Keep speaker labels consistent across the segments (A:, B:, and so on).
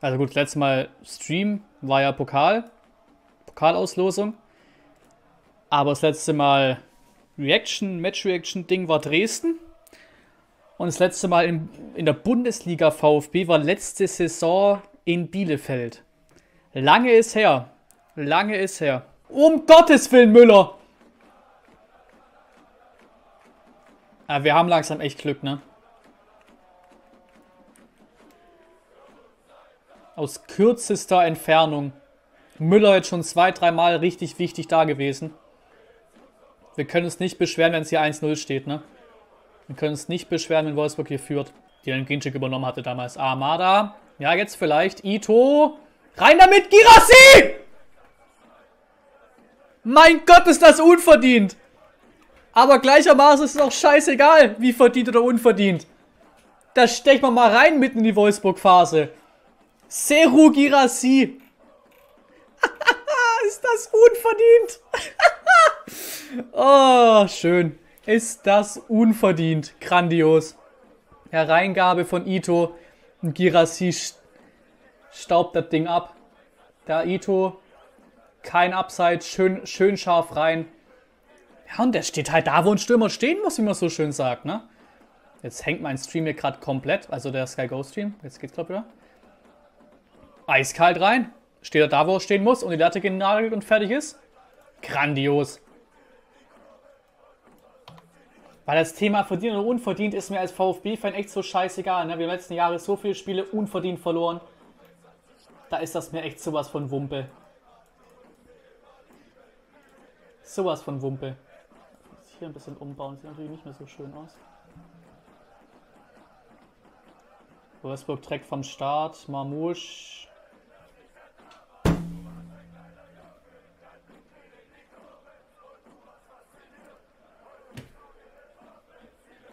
A: Also gut, das letzte Mal Stream war ja Pokal. Pokalauslosung. Aber das letzte Mal Reaction, Match-Reaction-Ding war Dresden. Und das letzte Mal in, in der Bundesliga VfB war letzte Saison in Bielefeld. Lange ist her. Lange ist her. Um Gottes Willen, Müller! Ja, wir haben langsam echt Glück, ne? Aus kürzester Entfernung. Müller jetzt schon zwei, dreimal richtig wichtig da gewesen. Wir können uns nicht beschweren, wenn es hier 1-0 steht, ne? Wir können uns nicht beschweren, wenn Wolfsburg hier führt. Die den Ginczek übernommen hatte damals. Armada. Ja, jetzt vielleicht. Ito. Rein damit, Girassi! Mein Gott, ist das unverdient! Aber gleichermaßen ist es auch scheißegal, wie verdient oder unverdient. Da stechen wir mal rein mitten in die Wolfsburg-Phase. Seru Girassi. ist das unverdient? oh, schön. Ist das unverdient. Grandios. Hereingabe von Ito. Und Girassi staubt das Ding ab. Da Ito. Kein Upside. Schön, schön scharf rein. Ja, und der steht halt da, wo ein Stürmer stehen muss, wie man so schön sagt, ne? Jetzt hängt mein Stream hier gerade komplett, also der Sky Go Stream. Jetzt geht's, glaube ich, wieder. Eiskalt rein. Steht er da, wo er stehen muss und die Latte genagelt und fertig ist. Grandios. Weil das Thema verdient oder unverdient ist mir als VfB-Fan echt so scheißegal. Ne? Wir haben letzten Jahre so viele Spiele unverdient verloren. Da ist das mir echt sowas von Wumpe. Sowas von Wumpe hier ein bisschen umbauen. Sieht natürlich nicht mehr so schön aus. Wolfsburg trägt vom Start. Marmouche.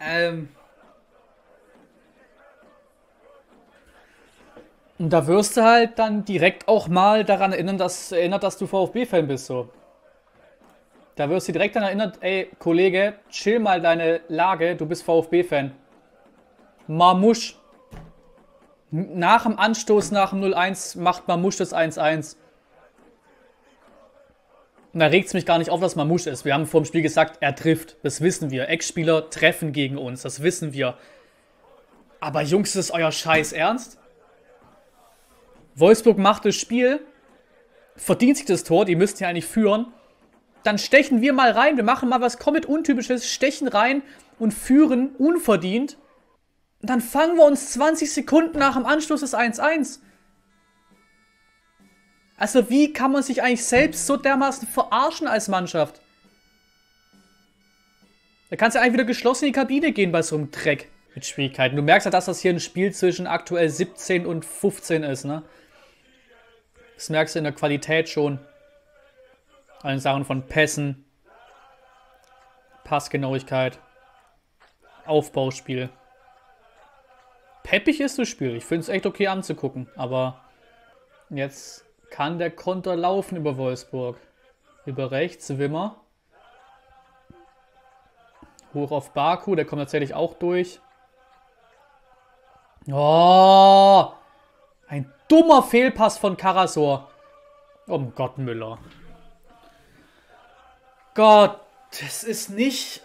A: Ähm. Und da wirst du halt dann direkt auch mal daran erinnern, dass, erinnert, dass du VfB-Fan bist, so. Da wirst du direkt daran erinnert, ey, Kollege, chill mal deine Lage, du bist VfB-Fan. Marmusch. Nach dem Anstoß, nach dem 0-1, macht Marmusch das 1-1. Und da regt es mich gar nicht auf, dass Marmusch ist. Wir haben vor dem Spiel gesagt, er trifft. Das wissen wir. Ex-Spieler treffen gegen uns. Das wissen wir. Aber Jungs, ist euer Scheiß Ernst? Wolfsburg macht das Spiel, verdient sich das Tor, die müssten ja eigentlich führen dann stechen wir mal rein. Wir machen mal was komplett Untypisches, stechen rein und führen unverdient. Und dann fangen wir uns 20 Sekunden nach dem Anschluss des 1-1. Also wie kann man sich eigentlich selbst so dermaßen verarschen als Mannschaft? Da kannst du eigentlich wieder geschlossen in die Kabine gehen bei so einem Dreck mit Schwierigkeiten. Du merkst ja, dass das hier ein Spiel zwischen aktuell 17 und 15 ist, ne? Das merkst du in der Qualität schon allen Sachen von Pässen, Passgenauigkeit, Aufbauspiel. Peppig ist das Spiel. Ich finde es echt okay anzugucken. Aber jetzt kann der Konter laufen über Wolfsburg. Über rechts, Wimmer. Hoch auf Baku, der kommt tatsächlich auch durch. Oh! Ein dummer Fehlpass von Karasor. Um Gott, Müller. Gott, das ist nicht.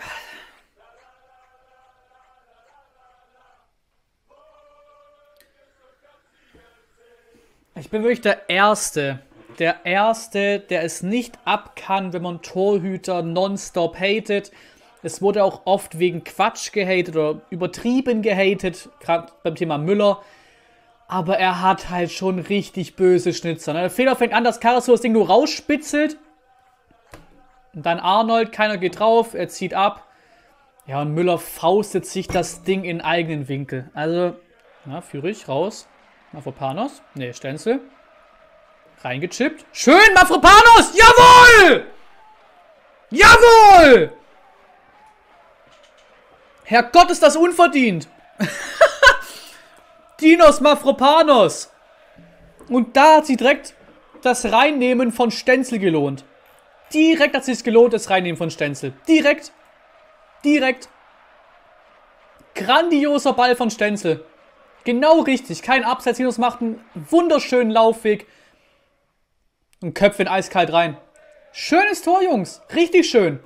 A: Ich bin wirklich der Erste. Der Erste, der es nicht ab kann, wenn man Torhüter nonstop hatet. Es wurde auch oft wegen Quatsch gehatet oder übertrieben gehatet, gerade beim Thema Müller. Aber er hat halt schon richtig böse Schnitzer. Ne? Der Fehler fängt an, dass Karasor das Ding nur rausspitzelt und dann Arnold, keiner geht drauf, er zieht ab. Ja, und Müller faustet sich das Ding in eigenen Winkel. Also, na, Führig, raus. Mafropanos. Ne, Stenzel. Reingechippt. Schön, Mafropanos! Jawohl! Jawohl! Herrgott, ist das unverdient. Dinos Mafropanos. Und da hat sie direkt das Reinnehmen von Stenzel gelohnt. Direkt hat es sich gelohnt, das Reinnehmen von Stenzel. Direkt. Direkt. Grandioser Ball von Stenzel. Genau richtig. Kein Abseits. Linus macht einen wunderschönen Laufweg. Und köpft ihn eiskalt rein. Schönes Tor, Jungs. Richtig schön.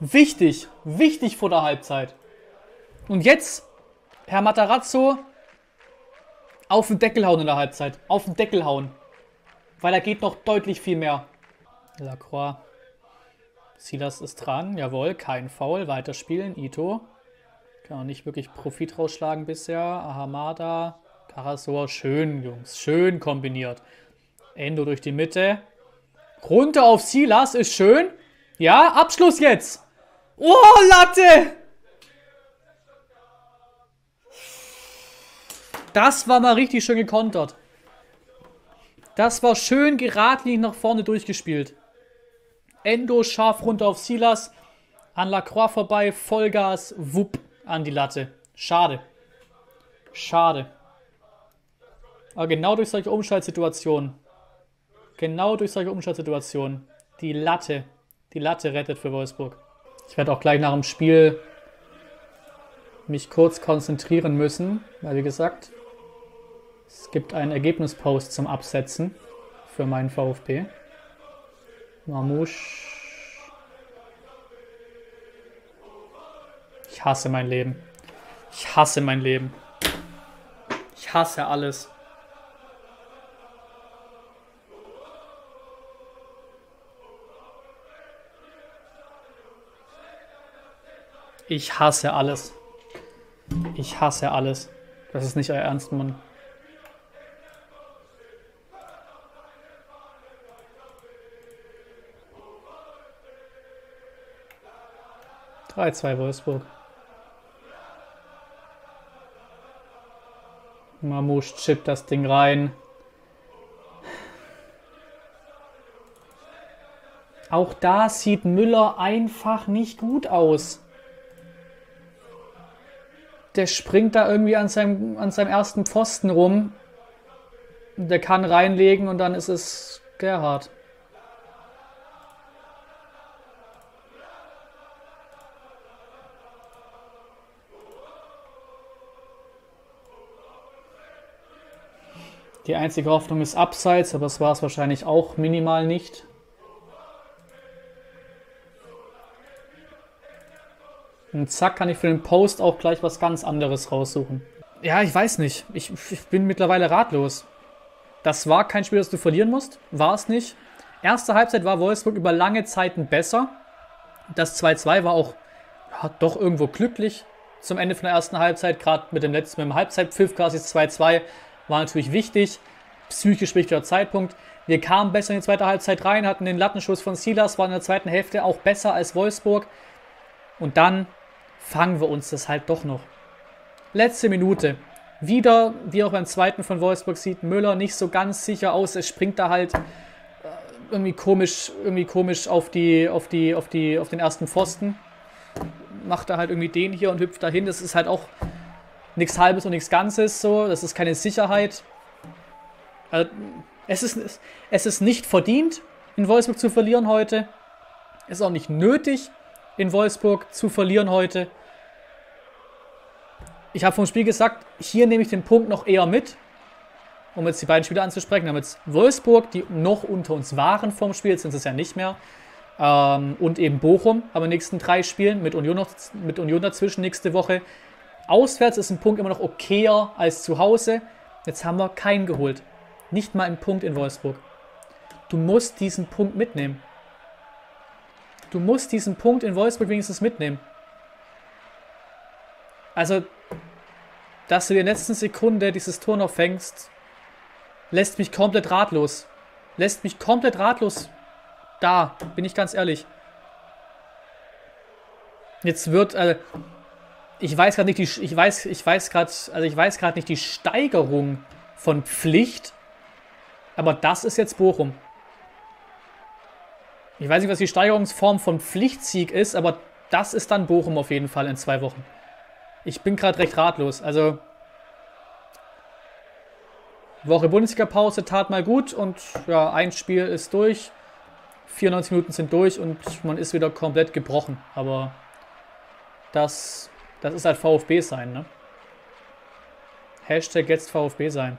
A: Wichtig. Wichtig vor der Halbzeit. Und jetzt, Herr Matarazzo, auf den Deckel hauen in der Halbzeit. Auf den Deckel hauen. Weil da geht noch deutlich viel mehr. Lacroix. Silas ist dran. Jawohl, kein Foul. Weiterspielen. Ito. Kann auch nicht wirklich Profit rausschlagen bisher. Ahamada. Karasor. Schön, Jungs. Schön kombiniert. Endo durch die Mitte. Runter auf Silas. Ist schön. Ja, Abschluss jetzt. Oh, Latte! Das war mal richtig schön gekontert. Das war schön geradlinig nach vorne durchgespielt. Endo scharf runter auf Silas. An Lacroix vorbei, Vollgas, wupp, an die Latte. Schade. Schade. Aber genau durch solche Umschaltsituationen, genau durch solche Umschaltsituationen, die Latte, die Latte rettet für Wolfsburg. Ich werde auch gleich nach dem Spiel mich kurz konzentrieren müssen, weil wie gesagt, es gibt einen Ergebnispost zum Absetzen für meinen VfB. Mamouche. Ich hasse mein Leben. Ich hasse mein Leben. Ich hasse alles. Ich hasse alles. Ich hasse alles. Das ist nicht euer Ernst, Mann. 3-2 Wolfsburg. Mamouche chippt das Ding rein. Auch da sieht Müller einfach nicht gut aus. Der springt da irgendwie an seinem, an seinem ersten Pfosten rum. Der kann reinlegen und dann ist es Gerhard. Die einzige Hoffnung ist Abseits, aber es war es wahrscheinlich auch minimal nicht. Und zack, kann ich für den Post auch gleich was ganz anderes raussuchen. Ja, ich weiß nicht. Ich, ich bin mittlerweile ratlos. Das war kein Spiel, das du verlieren musst. War es nicht. Erste Halbzeit war Wolfsburg über lange Zeiten besser. Das 2-2 war auch ja, doch irgendwo glücklich zum Ende von der ersten Halbzeit. Gerade mit dem letzten, mit dem Halbzeitpfiff quasi 2-2 war natürlich wichtig. Psychisch wichtiger Zeitpunkt. Wir kamen besser in die zweite Halbzeit rein, hatten den Lattenschuss von Silas, waren in der zweiten Hälfte auch besser als Wolfsburg. Und dann fangen wir uns das halt doch noch. Letzte Minute. Wieder, wie auch beim zweiten von Wolfsburg sieht Müller nicht so ganz sicher aus. Es springt da halt äh, irgendwie komisch, irgendwie komisch auf die, auf die, auf die, auf den ersten Pfosten. Macht er halt irgendwie den hier und hüpft dahin. Das ist halt auch nichts Halbes und nichts Ganzes, so. Das ist keine Sicherheit. Also, es, ist, es ist nicht verdient, in Wolfsburg zu verlieren heute. Es ist auch nicht nötig, in Wolfsburg zu verlieren heute. Ich habe vom Spiel gesagt, hier nehme ich den Punkt noch eher mit, um jetzt die beiden Spiele anzusprechen. Wir haben jetzt Wolfsburg, die noch unter uns waren vom Spiel, jetzt sind es ja nicht mehr. Ähm, und eben Bochum haben wir nächsten drei Spielen mit Union, noch, mit Union dazwischen nächste Woche. Auswärts ist ein Punkt immer noch okayer als zu Hause. Jetzt haben wir keinen geholt. Nicht mal einen Punkt in Wolfsburg. Du musst diesen Punkt mitnehmen. Du musst diesen Punkt in Wolfsburg wenigstens mitnehmen. Also, dass du in der letzten Sekunde dieses Tor noch fängst, lässt mich komplett ratlos. Lässt mich komplett ratlos da, bin ich ganz ehrlich. Jetzt wird, äh, ich weiß gerade nicht die, ich weiß, ich weiß gerade, also ich weiß gerade nicht die Steigerung von Pflicht, aber das ist jetzt Bochum. Ich weiß nicht, was die Steigerungsform von Pflichtsieg ist, aber das ist dann Bochum auf jeden Fall in zwei Wochen. Ich bin gerade recht ratlos. Also Woche Bundesliga-Pause tat mal gut und ja, ein Spiel ist durch. 94 Minuten sind durch und man ist wieder komplett gebrochen. Aber das das ist halt VfB sein, ne? Hashtag jetzt VfB sein.